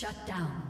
Shut down.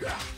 Yeah.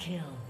Kill.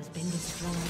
has been destroyed.